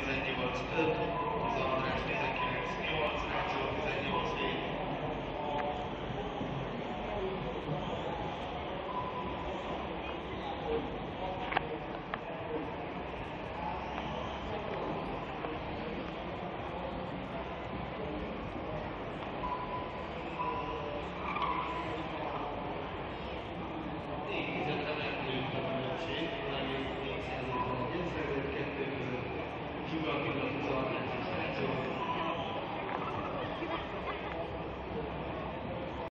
is Wolfsburg, to Ręcznej